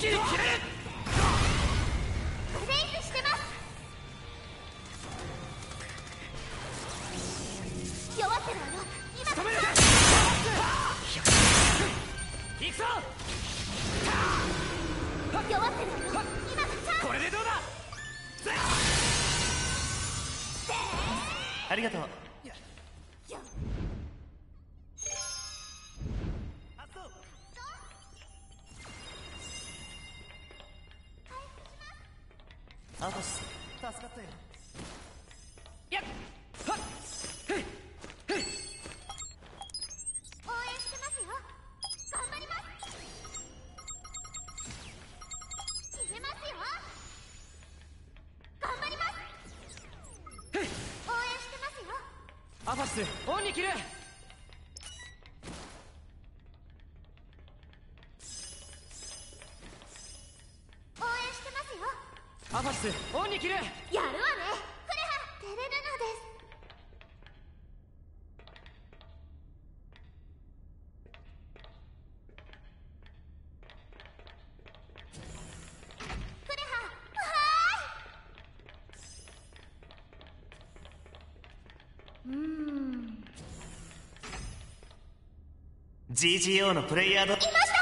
一気に切れセーフしてます弱ってるわよ今止める行くぞ弱ってるわよ今これでどうだありがとう。アファス助かったよやっはっへいへい応援してますよ頑張ります決めますよ頑張ります応援してますよアファスオンに切る応援してますよ。アファスオンに切るやるわね。フレハ照れるのです。フレハわーい。うーん。GGO のプレイヤードいまし